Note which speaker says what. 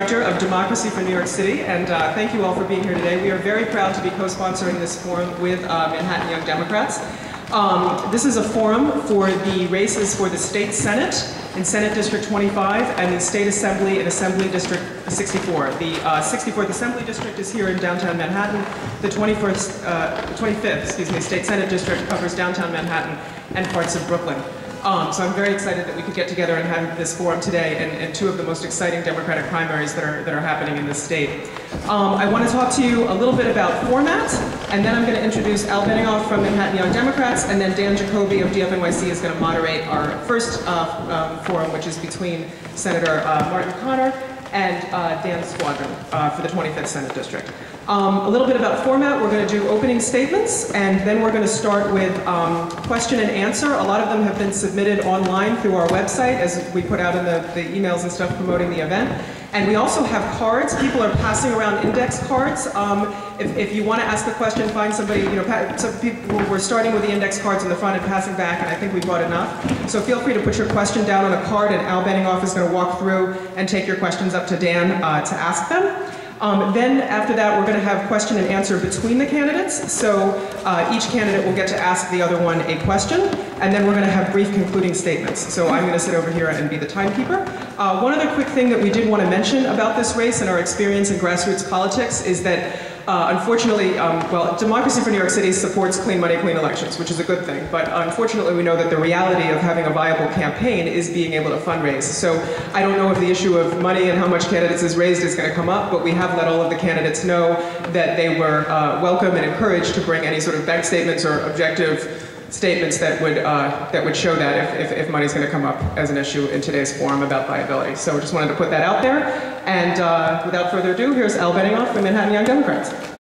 Speaker 1: Director of Democracy for New York City, and uh, thank you all for being here today. We are very proud to be co-sponsoring this forum with uh, Manhattan Young Democrats. Um, this is a forum for the races for the State Senate in Senate District 25 and the State Assembly in Assembly District 64. The uh, 64th Assembly District is here in downtown Manhattan. The 21st, uh, 25th, excuse me, State Senate District covers downtown Manhattan and parts of Brooklyn. Um, so I'm very excited that we could get together and have this forum today and, and, two of the most exciting Democratic primaries that are, that are happening in this state. Um, I want to talk to you a little bit about format, and then I'm going to introduce Al Benioff from Manhattan Young Democrats, and then Dan Jacoby of DFNYC is going to moderate our first uh, um, forum, which is between Senator uh, Martin Connor and uh, Dan Squadron uh, for the 25th Senate District. Um, a little bit about format. We're going to do opening statements, and then we're going to start with um, question and answer. A lot of them have been submitted online through our website, as we put out in the, the emails and stuff promoting the event. And we also have cards. People are passing around index cards. Um, if, if, you want to ask a question, find somebody, you know, some people, we're starting with the index cards in the front and passing back, and I think we brought enough. So feel free to put your question down on a card, and Al Benioff is going to walk through and take your questions up to Dan uh, to ask them. Um, then after that, we're going to have question and answer between the candidates. So uh, each candidate will get to ask the other one a question, and then we're going to have brief concluding statements. So I'm going to sit over here and be the timekeeper. Uh, one other quick thing that we did want to mention about this race and our experience in grassroots politics is that uh, unfortunately, um, well, Democracy for New York City supports clean money, clean elections, which is a good thing. But unfortunately, we know that the reality of having a viable campaign is being able to fundraise. So I don't know if the issue of money and how much candidates is raised is going to come up, but we have let all of the candidates know that they were uh, welcome and encouraged to bring any sort of bank statements or objective statements that would uh, that would show that if, if, if money's going to come up as an issue in today's forum about viability. So I just wanted to put that out there. And uh, without further ado, here's Al Benioff from Manhattan Young Democrats.